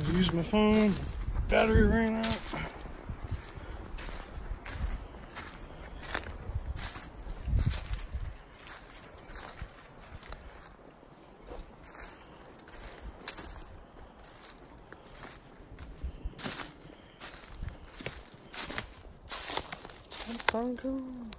I used my phone. Battery ran out. Gone.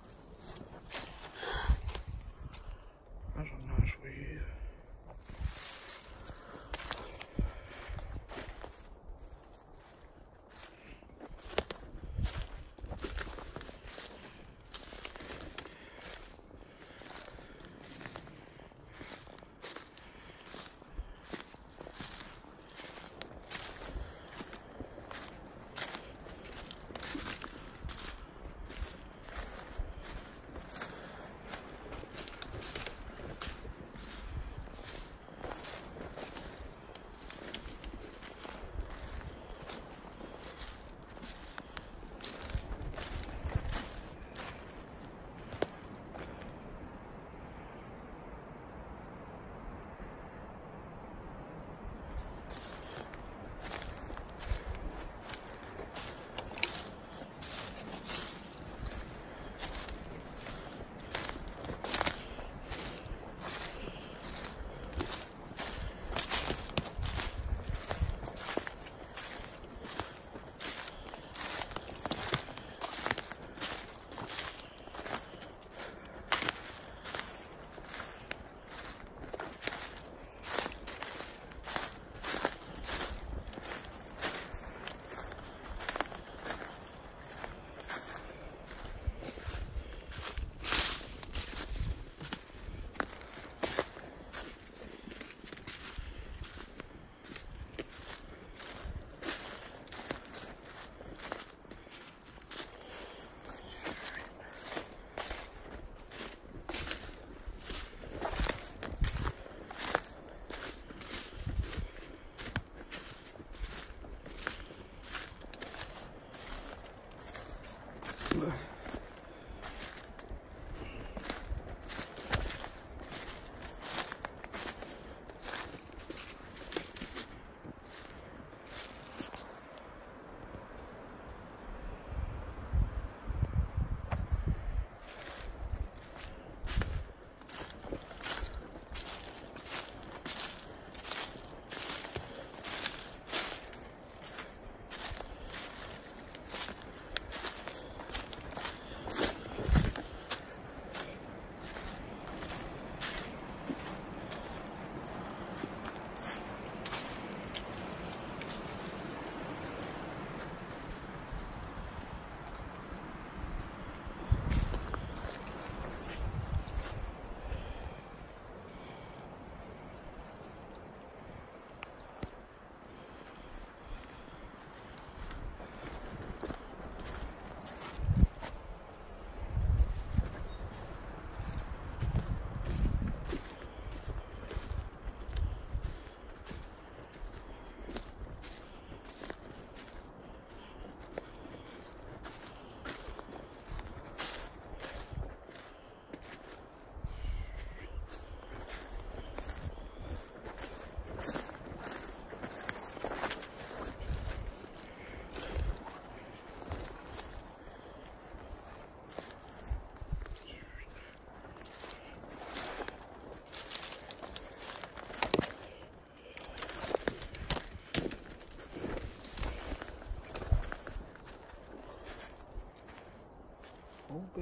ok